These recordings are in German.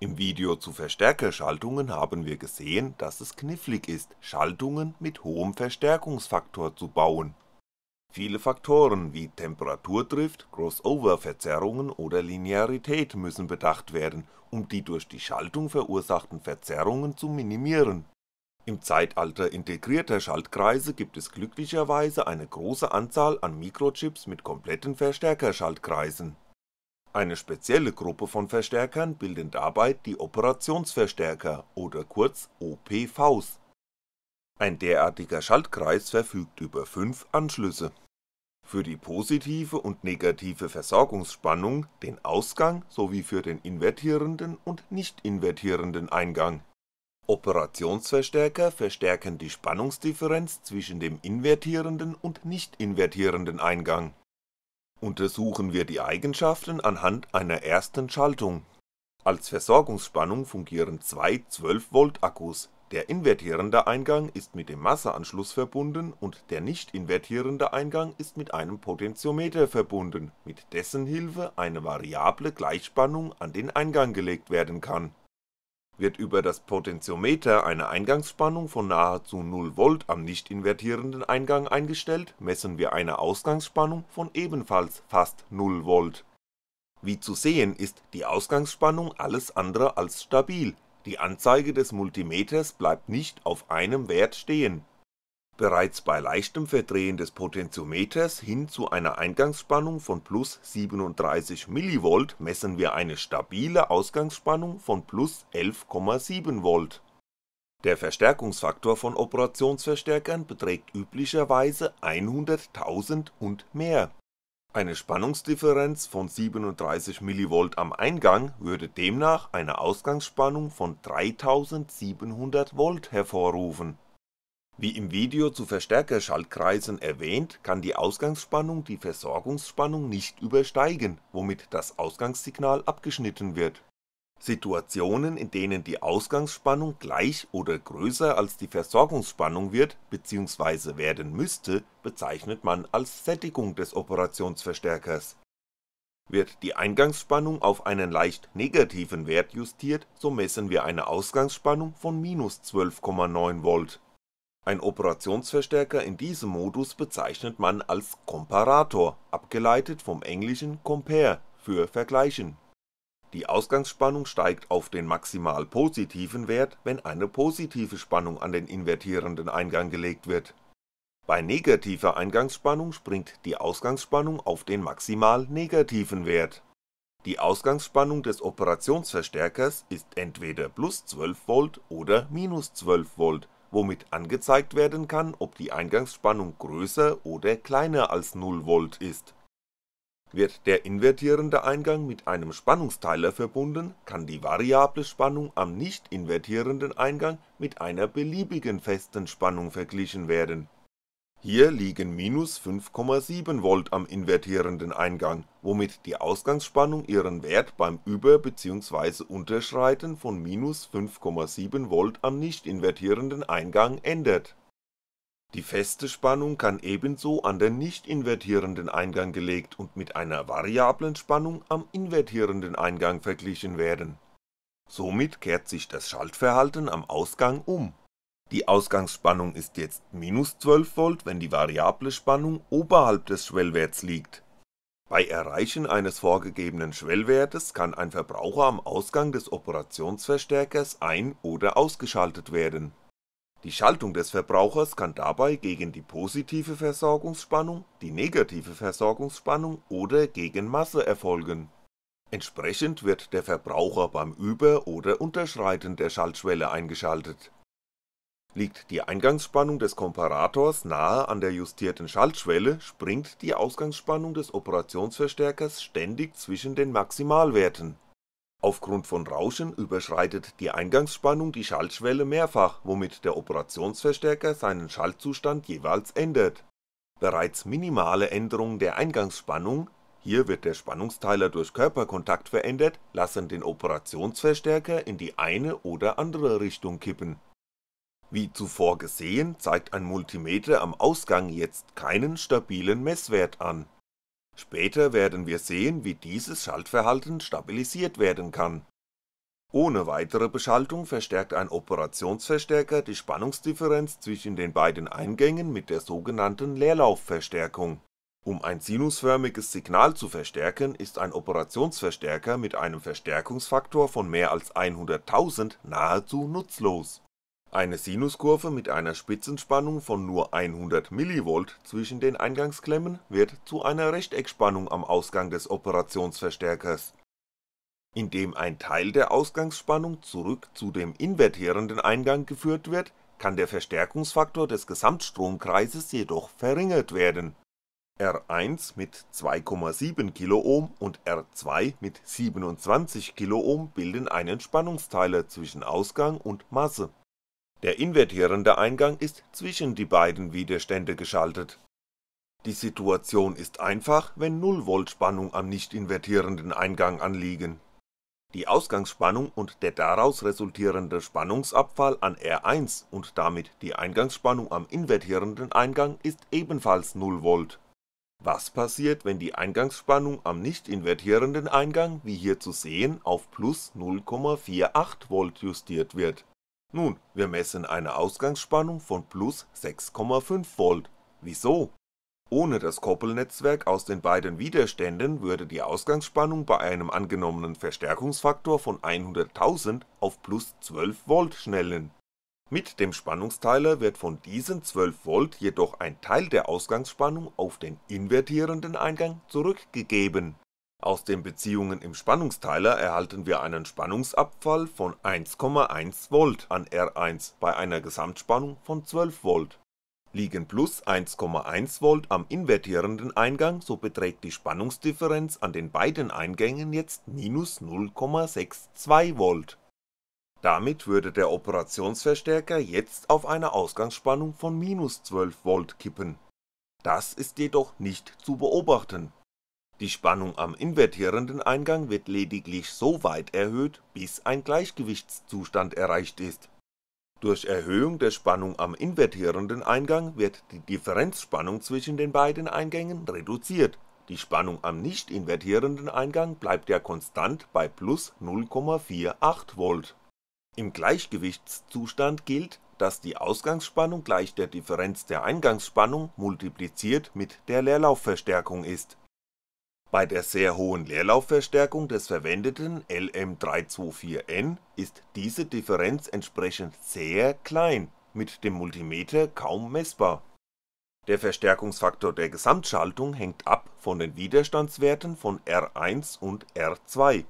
Im Video zu Verstärkerschaltungen haben wir gesehen, dass es knifflig ist, Schaltungen mit hohem Verstärkungsfaktor zu bauen. Viele Faktoren wie Temperaturdrift, Crossover-Verzerrungen oder Linearität müssen bedacht werden, um die durch die Schaltung verursachten Verzerrungen zu minimieren. Im Zeitalter integrierter Schaltkreise gibt es glücklicherweise eine große Anzahl an Mikrochips mit kompletten Verstärkerschaltkreisen eine spezielle Gruppe von Verstärkern bilden dabei die Operationsverstärker oder kurz OPVs. Ein derartiger Schaltkreis verfügt über fünf Anschlüsse. Für die positive und negative Versorgungsspannung, den Ausgang sowie für den invertierenden und nicht invertierenden Eingang. Operationsverstärker verstärken die Spannungsdifferenz zwischen dem invertierenden und nicht invertierenden Eingang Untersuchen wir die Eigenschaften anhand einer ersten Schaltung. Als Versorgungsspannung fungieren zwei 12V Akkus, der invertierende Eingang ist mit dem Masseanschluss verbunden und der nicht invertierende Eingang ist mit einem Potentiometer verbunden, mit dessen Hilfe eine variable Gleichspannung an den Eingang gelegt werden kann wird über das Potentiometer eine Eingangsspannung von nahezu 0V am nicht invertierenden Eingang eingestellt, messen wir eine Ausgangsspannung von ebenfalls fast 0V. Wie zu sehen ist die Ausgangsspannung alles andere als stabil, die Anzeige des Multimeters bleibt nicht auf einem Wert stehen Bereits bei leichtem Verdrehen des Potentiometers hin zu einer Eingangsspannung von plus 37mV messen wir eine stabile Ausgangsspannung von plus 11,7V. Der Verstärkungsfaktor von Operationsverstärkern beträgt üblicherweise 100.000 und mehr. Eine Spannungsdifferenz von 37mV am Eingang würde demnach eine Ausgangsspannung von 3700V hervorrufen wie im Video zu Verstärkerschaltkreisen erwähnt, kann die Ausgangsspannung die Versorgungsspannung nicht übersteigen, womit das Ausgangssignal abgeschnitten wird. Situationen, in denen die Ausgangsspannung gleich oder größer als die Versorgungsspannung wird bzw. werden müsste, bezeichnet man als Sättigung des Operationsverstärkers. Wird die Eingangsspannung auf einen leicht negativen Wert justiert, so messen wir eine Ausgangsspannung von minus 12,9V ein Operationsverstärker in diesem Modus bezeichnet man als Komparator, abgeleitet vom englischen compare für vergleichen. Die Ausgangsspannung steigt auf den maximal positiven Wert, wenn eine positive Spannung an den invertierenden Eingang gelegt wird. Bei negativer Eingangsspannung springt die Ausgangsspannung auf den maximal negativen Wert. Die Ausgangsspannung des Operationsverstärkers ist entweder plus 12V oder minus 12V womit angezeigt werden kann, ob die Eingangsspannung größer oder kleiner als 0V ist. Wird der invertierende Eingang mit einem Spannungsteiler verbunden, kann die variable Spannung am nicht invertierenden Eingang mit einer beliebigen festen Spannung verglichen werden hier liegen minus 5,7V am invertierenden Eingang, womit die Ausgangsspannung ihren Wert beim Über bzw. Unterschreiten von minus 5,7V am nicht invertierenden Eingang ändert. Die feste Spannung kann ebenso an den nicht invertierenden Eingang gelegt und mit einer variablen Spannung am invertierenden Eingang verglichen werden. Somit kehrt sich das Schaltverhalten am Ausgang um die Ausgangsspannung ist jetzt minus 12V, wenn die variable Spannung oberhalb des Schwellwerts liegt. Bei Erreichen eines vorgegebenen Schwellwertes kann ein Verbraucher am Ausgang des Operationsverstärkers ein oder ausgeschaltet werden. Die Schaltung des Verbrauchers kann dabei gegen die positive Versorgungsspannung, die negative Versorgungsspannung oder gegen Masse erfolgen. Entsprechend wird der Verbraucher beim Über oder Unterschreiten der Schaltschwelle eingeschaltet Liegt die Eingangsspannung des Komparators nahe an der justierten Schaltschwelle, springt die Ausgangsspannung des Operationsverstärkers ständig zwischen den Maximalwerten. Aufgrund von Rauschen überschreitet die Eingangsspannung die Schaltschwelle mehrfach, womit der Operationsverstärker seinen Schaltzustand jeweils ändert. Bereits minimale Änderungen der Eingangsspannung hier wird der Spannungsteiler durch Körperkontakt verändert, lassen den Operationsverstärker in die eine oder andere Richtung kippen wie zuvor gesehen zeigt ein Multimeter am Ausgang jetzt keinen stabilen Messwert an. Später werden wir sehen, wie dieses Schaltverhalten stabilisiert werden kann Ohne weitere Beschaltung verstärkt ein Operationsverstärker die Spannungsdifferenz zwischen den beiden Eingängen mit der sogenannten Leerlaufverstärkung. Um ein sinusförmiges Signal zu verstärken, ist ein Operationsverstärker mit einem Verstärkungsfaktor von mehr als 100.000 nahezu nutzlos. Eine Sinuskurve mit einer Spitzenspannung von nur 100mV zwischen den Eingangsklemmen wird zu einer Rechteckspannung am Ausgang des Operationsverstärkers indem ein Teil der Ausgangsspannung zurück zu dem invertierenden Eingang geführt wird, kann der Verstärkungsfaktor des Gesamtstromkreises jedoch verringert werden. R1 mit 2,7kΩ und R2 mit 27kΩ bilden einen Spannungsteiler zwischen Ausgang und Masse. Der invertierende Eingang ist zwischen die beiden Widerstände geschaltet. Die Situation ist einfach, wenn 0V Spannung am nicht invertierenden Eingang anliegen die Ausgangsspannung und der daraus resultierende Spannungsabfall an R1 und damit die Eingangsspannung am invertierenden Eingang ist ebenfalls 0V. Was passiert, wenn die Eingangsspannung am nicht invertierenden Eingang wie hier zu sehen auf plus 0,48V justiert wird? Nun, wir messen eine Ausgangsspannung von plus 6,5V. Wieso ohne das Koppelnetzwerk aus den beiden Widerständen würde die Ausgangsspannung bei einem angenommenen Verstärkungsfaktor von 100.000 auf plus 12V schnellen. Mit dem Spannungsteiler wird von diesen 12V jedoch ein Teil der Ausgangsspannung auf den invertierenden Eingang zurückgegeben. Aus den Beziehungen im Spannungsteiler erhalten wir einen Spannungsabfall von 1,1V an R1 bei einer Gesamtspannung von 12V Liegen plus 1,1V am invertierenden Eingang, so beträgt die Spannungsdifferenz an den beiden Eingängen jetzt minus 0,62V. Damit würde der Operationsverstärker jetzt auf eine Ausgangsspannung von minus 12V kippen. Das ist jedoch nicht zu beobachten. Die Spannung am invertierenden Eingang wird lediglich so weit erhöht, bis ein Gleichgewichtszustand erreicht ist. Durch Erhöhung der Spannung am invertierenden Eingang wird die Differenzspannung zwischen den beiden Eingängen reduziert, die Spannung am nicht invertierenden Eingang bleibt ja konstant bei plus 0,48V. Im Gleichgewichtszustand gilt, dass die Ausgangsspannung gleich der Differenz der Eingangsspannung multipliziert mit der Leerlaufverstärkung ist bei der sehr hohen Leerlaufverstärkung des verwendeten LM324N ist diese Differenz entsprechend sehr klein, mit dem Multimeter kaum messbar. Der Verstärkungsfaktor der Gesamtschaltung hängt ab von den Widerstandswerten von R1 und R2.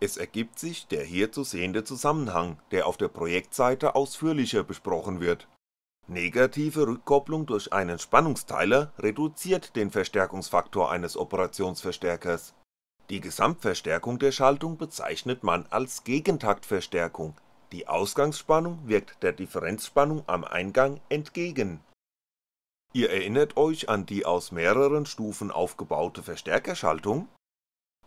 Es ergibt sich der hier zu sehende Zusammenhang, der auf der Projektseite ausführlicher besprochen wird Negative Rückkopplung durch einen Spannungsteiler reduziert den Verstärkungsfaktor eines Operationsverstärkers. Die Gesamtverstärkung der Schaltung bezeichnet man als Gegentaktverstärkung, die Ausgangsspannung wirkt der Differenzspannung am Eingang entgegen. Ihr erinnert euch an die aus mehreren Stufen aufgebaute Verstärkerschaltung?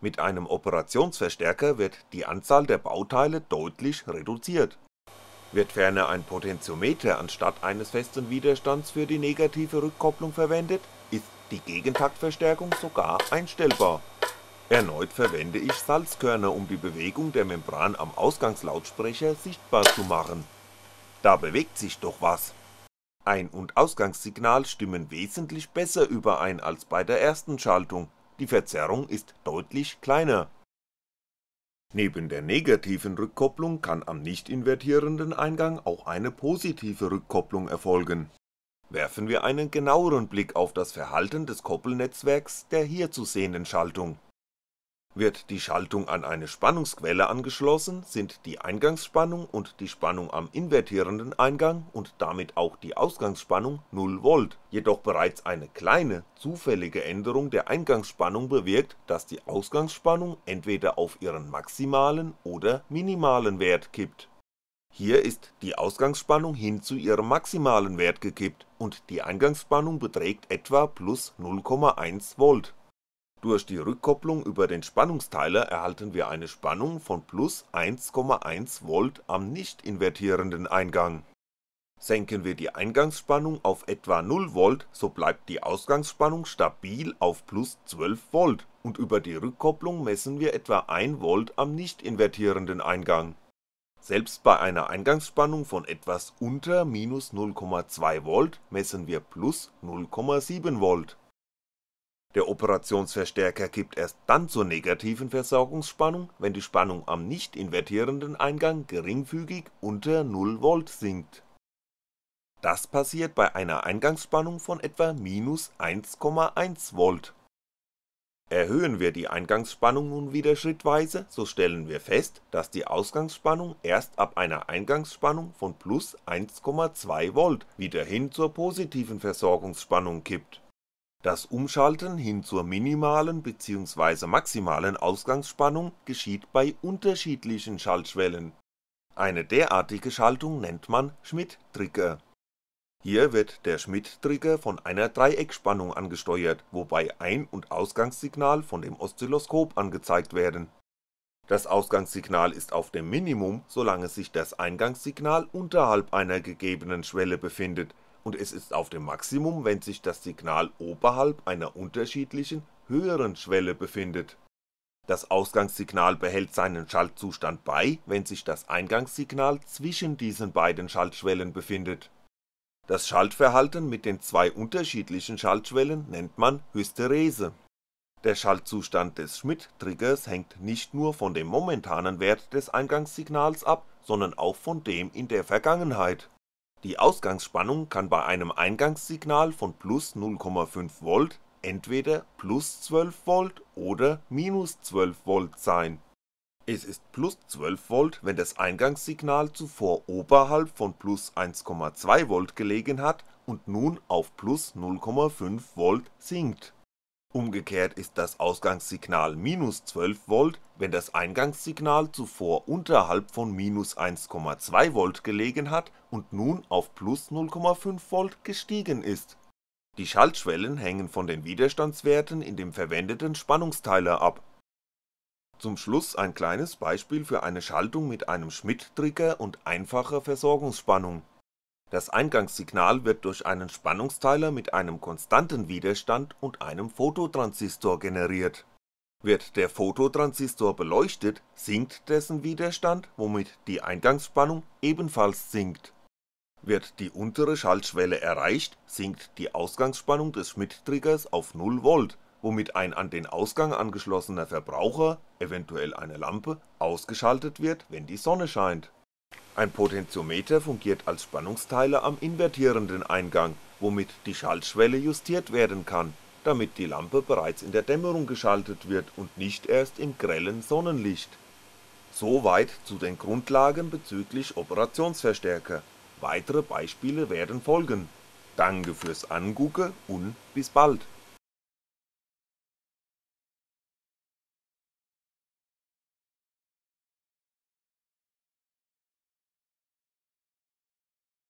Mit einem Operationsverstärker wird die Anzahl der Bauteile deutlich reduziert wird ferner ein Potentiometer anstatt eines festen Widerstands für die negative Rückkopplung verwendet, ist die Gegentaktverstärkung sogar einstellbar. Erneut verwende ich Salzkörner um die Bewegung der Membran am Ausgangslautsprecher sichtbar zu machen. Da bewegt sich doch was. Ein- und Ausgangssignal stimmen wesentlich besser überein als bei der ersten Schaltung, die Verzerrung ist deutlich kleiner Neben der negativen Rückkopplung kann am nicht invertierenden Eingang auch eine positive Rückkopplung erfolgen. Werfen wir einen genaueren Blick auf das Verhalten des Koppelnetzwerks der hier zu sehenden Schaltung wird die Schaltung an eine Spannungsquelle angeschlossen, sind die Eingangsspannung und die Spannung am invertierenden Eingang und damit auch die Ausgangsspannung 0V, jedoch bereits eine kleine, zufällige Änderung der Eingangsspannung bewirkt, dass die Ausgangsspannung entweder auf ihren maximalen oder minimalen Wert kippt. Hier ist die Ausgangsspannung hin zu ihrem maximalen Wert gekippt und die Eingangsspannung beträgt etwa plus 0,1V durch die Rückkopplung über den Spannungsteiler erhalten wir eine Spannung von plus 1,1V am nicht invertierenden Eingang. Senken wir die Eingangsspannung auf etwa 0V, so bleibt die Ausgangsspannung stabil auf plus 12V und über die Rückkopplung messen wir etwa 1V am nicht invertierenden Eingang Selbst bei einer Eingangsspannung von etwas unter -0,2V messen wir +0,7V. Der Operationsverstärker kippt erst dann zur negativen Versorgungsspannung, wenn die Spannung am nicht invertierenden Eingang geringfügig unter 0V sinkt. Das passiert bei einer Eingangsspannung von etwa -1,1V Erhöhen wir die Eingangsspannung nun wieder schrittweise, so stellen wir fest, dass die Ausgangsspannung erst ab einer Eingangsspannung von +1,2V wieder hin zur positiven Versorgungsspannung kippt. Das Umschalten hin zur minimalen bzw. maximalen Ausgangsspannung geschieht bei unterschiedlichen Schaltschwellen. Eine derartige Schaltung nennt man Schmitt-Trigger hier wird der Schmitt-Trigger von einer Dreieckspannung angesteuert, wobei Ein und Ausgangssignal von dem Oszilloskop angezeigt werden. Das Ausgangssignal ist auf dem Minimum, solange sich das Eingangssignal unterhalb einer gegebenen Schwelle befindet, und es ist auf dem Maximum, wenn sich das Signal oberhalb einer unterschiedlichen, höheren Schwelle befindet. Das Ausgangssignal behält seinen Schaltzustand bei, wenn sich das Eingangssignal zwischen diesen beiden Schaltschwellen befindet das Schaltverhalten mit den zwei unterschiedlichen Schaltschwellen nennt man Hysterese. Der Schaltzustand des Schmitt-Triggers hängt nicht nur von dem momentanen Wert des Eingangssignals ab, sondern auch von dem in der Vergangenheit. Die Ausgangsspannung kann bei einem Eingangssignal von +0,5V entweder +12V oder -12V sein es ist +12V, wenn das Eingangssignal zuvor oberhalb von +1,2V gelegen hat und nun auf +0,5V sinkt. Umgekehrt ist das Ausgangssignal -12V, wenn das Eingangssignal zuvor unterhalb von -1,2V gelegen hat und nun auf +0,5V gestiegen ist. Die Schaltschwellen hängen von den Widerstandswerten in dem verwendeten Spannungsteiler ab zum Schluss ein kleines Beispiel für eine Schaltung mit einem Schmitt-Trigger und einfacher Versorgungsspannung. Das Eingangssignal wird durch einen Spannungsteiler mit einem konstanten Widerstand und einem Phototransistor generiert. Wird der Phototransistor beleuchtet, sinkt dessen Widerstand, womit die Eingangsspannung ebenfalls sinkt. Wird die untere Schaltschwelle erreicht, sinkt die Ausgangsspannung des Schmitt-Triggers auf 0V womit ein an den Ausgang angeschlossener Verbraucher (eventuell eine Lampe) ausgeschaltet wird, wenn die Sonne scheint. Ein Potentiometer fungiert als Spannungsteiler am invertierenden Eingang, womit die Schaltschwelle justiert werden kann, damit die Lampe bereits in der Dämmerung geschaltet wird und nicht erst im grellen Sonnenlicht. Soweit zu den Grundlagen bezüglich Operationsverstärker, weitere Beispiele werden folgen. Danke fürs Angucken und bis bald